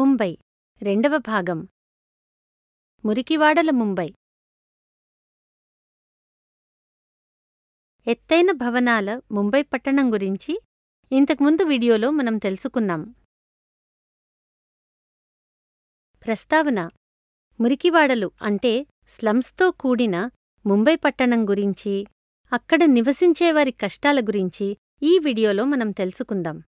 ముంబై రెండవ భాగం. మురికివాడల ముంబై. ఎత్తైన భవనాల ముంబై పట్టణం గురించి ఇంతకుముందు వీడియోలో మనం తెలుసుకున్నాం. ప్రస్తావన మురికివాడలు అంటే స్లమ్స్తో కూడిన ముంబై పట్టణం గురించి అక్కడ నివసించేవారి కష్టాల గురించి ఈ వీడియోలో మనం తెలుసుకుందాం.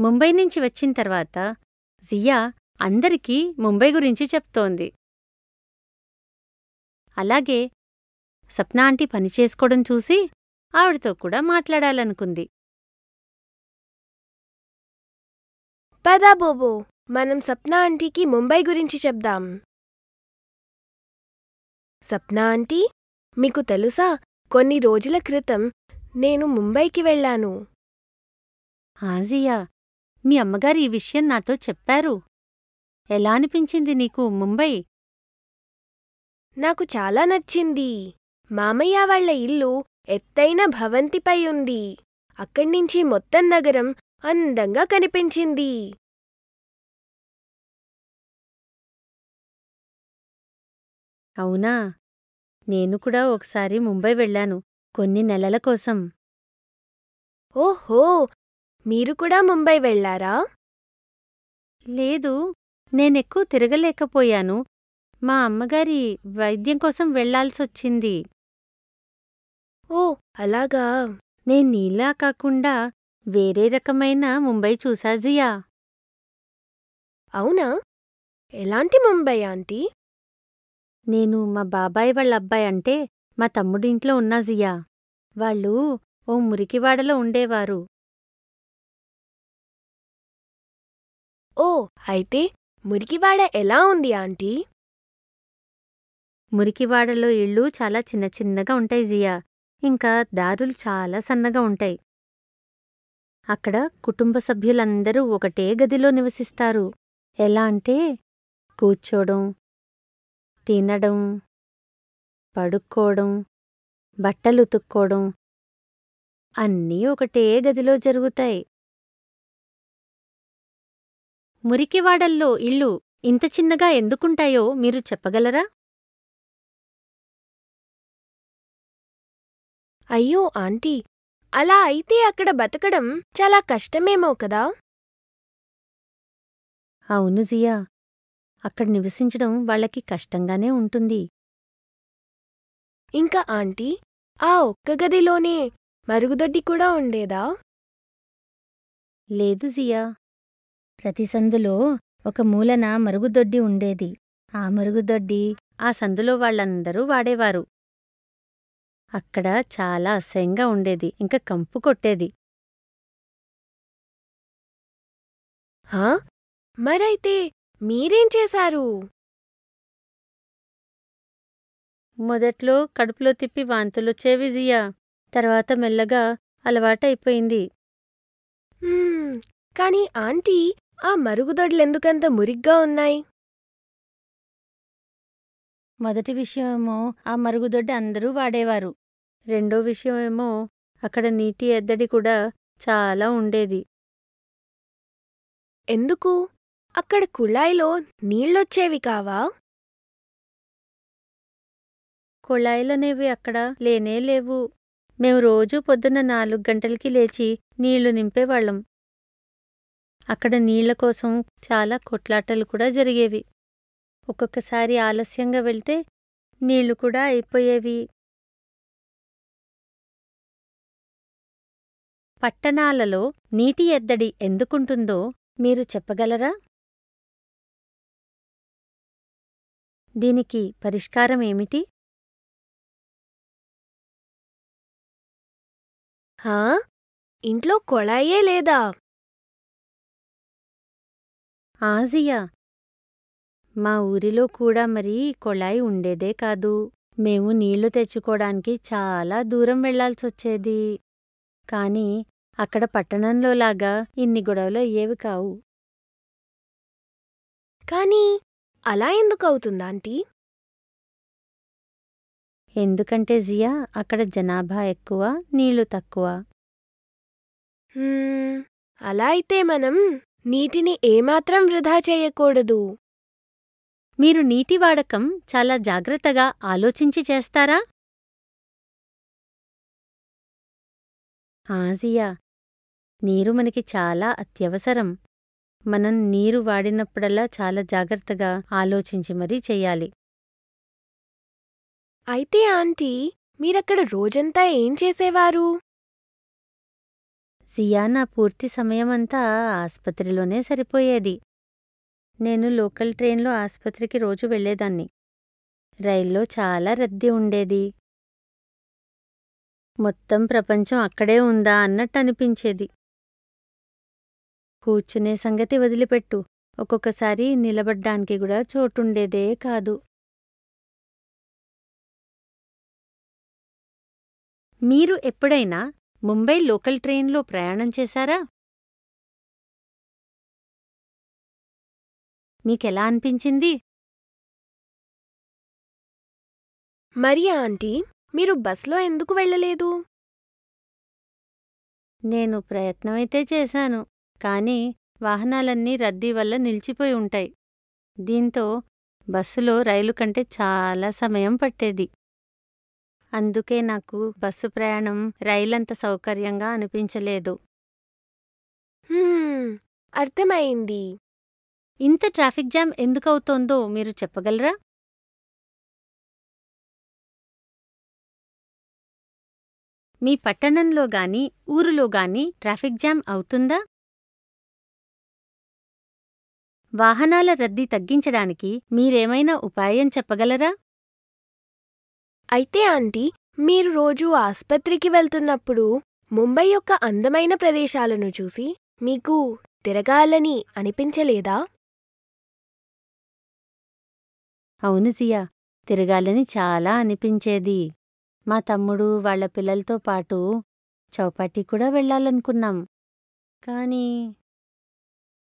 ముంబై నుంచి వచ్చిన తర్వాత జియా అందరికీ ముంబై గురించి చెప్తోంది. అలాగే సప్నా ఆంటీ పనిచేసుకోవడం చూసి ఆవిడతో కూడా మాట్లాడాలనుకుంది. పదా బోబో మనం సప్నా ఆంటీకి ముంబై గురించి చెప్దాం. సప్నా ఆంటీ మీకు తెలుసా కొన్ని రోజుల క్రితం నేను ముంబైకి వెళ్ళాను. ఆజియా మీ అమ్మగారు ఈ విషయం నాతో చెప్పారు. ఎలా అనిపించింది నీకు ముంబై? నాకు చాలా నచ్చింది. మామయ్య వాళ్ళ ఇల్లు ఎత్తైన భవంతిపై ఉంది. అక్కడ్నించి మొత్తం నగరం అందంగా కనిపించింది. అవునా? నేను కూడా ఒకసారి ముంబై వెళ్ళాను కొన్ని నెలల కోసం. ఓహో! మీరు కూడా ముంబై వెళ్ళారా? లేదు నేనెక్కువ తిరగలేకపోయాను. మా అమ్మగారి వైద్యం కోసం వెళ్ళాల్సొచ్చింది ఓ అలాగా. నేను నీలా కాకుండా వేరే రకమైన ముంబై చూసా జియా అవునా? ఎలాంటి ముంబై ఆంటీ? నేను మా బాబాయ్ వాళ్ళ అబ్బాయి అంటే మా తమ్ముడింట్లో ఉన్నా జియా. వాళ్ళు ఓ మురికివాడలో ఉండేవారు. ఓ అయితే మురికివాడ ఎలా ఉంది ఆంటీ? మురికివాడలో ఇళ్ళు చాలా చిన్న చిన్నగా ఉంటాయి జియా. ఇంకా దారులు చాలా సన్నగా ఉంటాయి. అక్కడ కుటుంబ సభ్యులందరూ ఒకటే గదిలో నివసిస్తారు. ఎలా అంటే కూర్చోడం తినడం పడుక్కోవడం బట్టలు ఉతుక్కోవడం అన్నీ ఒకటే గదిలో జరుగుతాయి. మురికివాడల్లో ఇళ్ళు ఇంత చిన్నగా ఎందుకుంటాయో మీరు చెప్పగలరా? అయ్యో ఆంటీ. అలా అయితే అక్కడ బతకడం చాలా కష్టమేమో కదా? అవును జియా. అక్కడ నివసించడం వాళ్ళకి కష్టంగానే ఉంటుంది. ఇంకా ఆంటీ ఆ ఒక్క గదిలోనే మరుగుదొడ్డి కూడా ఉండేదా? లేదు జియా. ప్రతి సందులో ఒక మూలన మరుగుదొడ్డి ఉండేది. ఆ మరుగుదొడ్డి ఆ సందులో వాళ్ళందరూ వాడేవారు. అక్కడ చాలా అసహ్యంగా ఉండేది. ఇంకా కంపు కొట్టేది. హా? మరైతే మీరేం చేశారు? మొదట్లో కడుపులో తిప్పి వాంతులొచ్చేవి జియా తర్వాత మెల్లగా అలవాటైపోయింది. కానీ ఆంటీ ఆ మరుగుదొడ్లెందుకంత మురిగ్గా ఉన్నాయి? మొదటి విషయమేమో ఆ మరుగుదొడ్డి అందరూ వాడేవారు. రెండో విషయమేమో అక్కడ నీటి ఎద్దడి కూడా చాలా ఉండేది. ఎందుకు? అక్కడ కుళాయిలో నీళ్ళొచ్చేవి కావా? కుళాయిలనేవి అక్కడ లేనే లేవు. మేము రోజూ పొద్దున్న నాలుగు గంటలకి లేచి నీళ్ళు నింపేవాళ్ళం. అక్కడ నీళ్ళ కోసం చాలా కొట్లాటలు కూడా జరిగేవి. ఒక్కొక్కసారి ఆలస్యంగా వెళ్తే నీళ్ళు కూడా అయిపోయేవి. పట్టణాలలో నీటి ఎద్దడి ఎందుకుంటుందో మీరు చెప్పగలరా? దీనికి పరిష్కారం ఏమిటి? హా? ఇంట్లో కొళాయే లేదా? ఆజియా మా ఊరిలో కూడా మరి కొళాయి ఉండేదే కాదు. మేము నీళ్ళు తెచ్చుకోవడానికి చాలా దూరం వెళ్ళాల్సొచ్చేది కాని అక్కడ పట్టణంలోలాగా ఇన్ని గొడవలు అయ్యేవి కావు. కానీ అలా ఎందుకు అవుతుందాంటీ ఎందుకంటే జియా అక్కడ జనాభా ఎక్కువ నీళ్ళు తక్కువ. హ్మ్, అలా అయితే మనం నీటిని ఏమాత్రం వృధా చేయకూడదు. మీరు నీటి వాడకం చాలా జాగ్రత్తగా ఆలోచించి చేస్తారా? ఆజియా నీరు మనకి చాలా అత్యవసరం. మనం నీరు వాడినప్పుడల్లా చాలా జాగ్రత్తగా ఆలోచించి మరీ చెయ్యాలి అయితే ఆంటీ మీరక్కడ రోజంతా ఏం చేసేవారు? సియా నా పూర్తి సమయమంతా ఆస్పత్రిలోనే సరిపోయేది. నేను లోకల్ ట్రైన్లో ఆస్పత్రికి రోజు వెళ్ళేదాన్ని. రైల్లో చాలా రద్దీ ఉండేది. మొత్తం ప్రపంచం అక్కడే ఉందా అన్నట్టు అనిపించేది. కూర్చునే సంగతి వదిలిపెట్టు. ఒక్కొక్కసారి నిలబడ్డానికి కూడా చోటుండేదే కాదు. మీరు ఎప్పుడైనా ముంబై లోకల్ ట్రైన్లో ప్రయాణం చేశారా? మీకెలా అనిపించింది? మరి ఆంటీ మీరు బస్లో ఎందుకు వెళ్ళలేదు? నేను ప్రయత్నమైతే చేశాను కానీ వాహనాలన్నీ రద్దీ వల్ల నిలిచిపోయి ఉంటాయి. దీంతో బస్సులో రైలు కంటే చాలా సమయం పట్టేది. అందుకే నాకు బస్సు ప్రయాణం రైలంత సౌకర్యంగా అనిపించలేదు. అర్థమైంది. ఇంత ట్రాఫిక్ జామ్ ఎందుకవుతోందో మీరు చెప్పగలరా? మీ పట్టణంలో గాని ఊరులో గాని ట్రాఫిక్ జామ్ అవుతుందా? వాహనాల రద్దీ తగ్గించడానికి మీరేమైనా ఉపాయం చెప్పగలరా? అయితే ఆంటీ మీరు రోజూ ఆస్పత్రికి వెళ్తున్నప్పుడు ముంబై యొక్క అందమైన ప్రదేశాలను చూసి మీకు తిరగాలని అనిపించలేదా? అవును సియా తిరగాలని చాలా అనిపించేది. మా తమ్ముడు వాళ్ళ పిల్లలతో పాటు చౌపాటి కూడా వెళ్ళాలనుకున్నాం. కానీ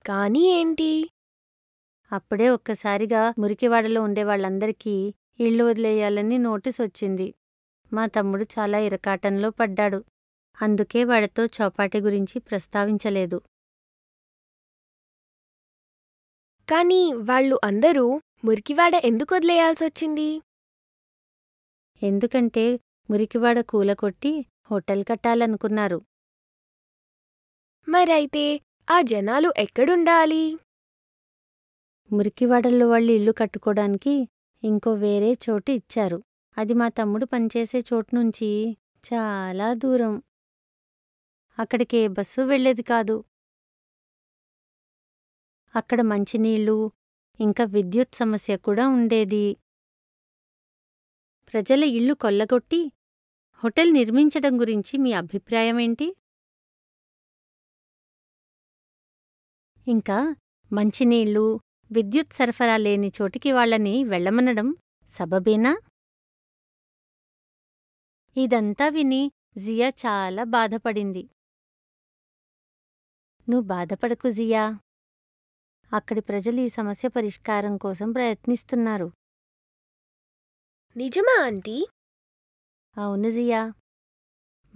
కానీ ఏంటి? అప్పుడే ఒక్కసారిగా మురికివాడలో ఉండే వాళ్ళందరికీ ఇళ్ళు వదిలేయాలని నోటీస్ వచ్చింది. మా తమ్ముడు చాలా ఇరకాటంలో పడ్డాడు. అందుకే వాడితో చౌపాటి గురించి ప్రస్తావించలేదు. కానీ వాళ్ళు అందరూ మురికివాడ ఎందుకు వదిలేయాల్సొచ్చింది ఎందుకంటే మురికివాడ కూలకొట్టి హోటల్ కట్టాలనుకున్నారు. మరైతే ఆ జనాలు ఎక్కడుండాలి? మురికివాడల్లో వాళ్ళు ఇల్లు కట్టుకోవడానికి ఇంకో వేరే చోటు ఇచ్చారు. అది మా తమ్ముడు పనిచేసే చోటు నుంచి చాలా దూరం. అక్కడికి ఏ బస్సు వెళ్ళేది కాదు. అక్కడ మంచినీళ్ళు ఇంకా విద్యుత్ సమస్య కూడా ఉండేది. ప్రజల ఇల్లు కొల్లగొట్టి హోటల్ నిర్మించడం గురించి మీ అభిప్రాయం ఏంటి? ఇంకా మంచినీళ్ళు విద్యుత్ సరఫరా లేని చోటికి వాళ్ళని వెళ్ళమనడం సబబేనా? ఇదంతా విని జియా చాలా బాధపడింది. నువ్వు బాధపడకు జియా. అక్కడి ప్రజలు ఈ సమస్య పరిష్కారం కోసం ప్రయత్నిస్తున్నారు. నిజమా ఆంటీ? అవును జియా.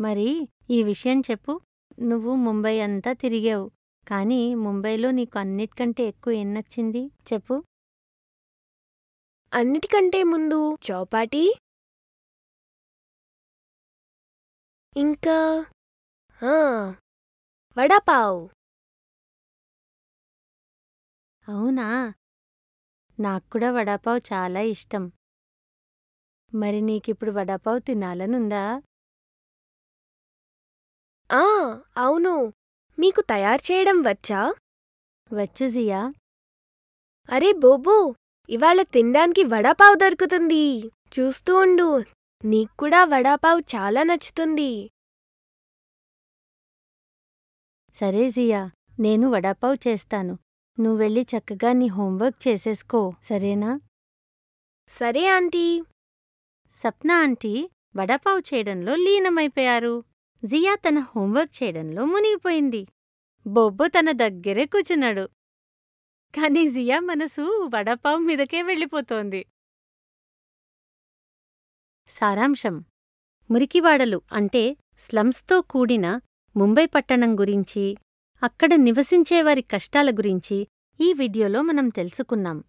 మరి ఈ విషయం చెప్పు. నువ్వు ముంబై అంతా తిరిగావు. కానీ ముంబైలో నీకు అన్నిటికంటే ఎక్కువ ఏం నచ్చింది? చెప్పు. అన్నిటికంటే ముందు చౌపాటి. ఇంకా వడాపావ్. అవునా? నాక్కూడా వడాపావ్ చాలా ఇష్టం. మరి నీకిప్పుడు వడాపావ్ తినాలనుందా? ఆ అవును. మీకు తయారు చేయడం వచ్చా? వచ్చు జియా. అరే బోబో ఇవాళ తినడానికి వడాపావ్ దొరుకుతుంది. చూస్తూ ఉండు నీక్కూడా వడాపావ్ చాలా నచ్చుతుంది. సరే జియా నేను వడాపావ్ చేస్తాను. నువ్వెళ్ళి చక్కగా నీ హోంవర్క్ చేసేసుకో సరేనా? సరే ఆంటీ. సప్నా ఆంటీ వడాపావ్ చేయడంలో లీనమైపోయారు. జియా తన హోంవర్క్ చేయడంలో మునిగిపోయింది. బొబ్బో తన దగ్గరే కూచున్నాడు. కానీ జియా మనసు వడపావు మీదకే వెళ్ళిపోతోంది. సారాంశం. మురికివాడలు అంటే స్లమ్స్తో కూడిన ముంబై పట్టణం గురించి అక్కడ నివసించేవారి కష్టాల గురించి ఈ వీడియోలో మనం తెలుసుకున్నాం.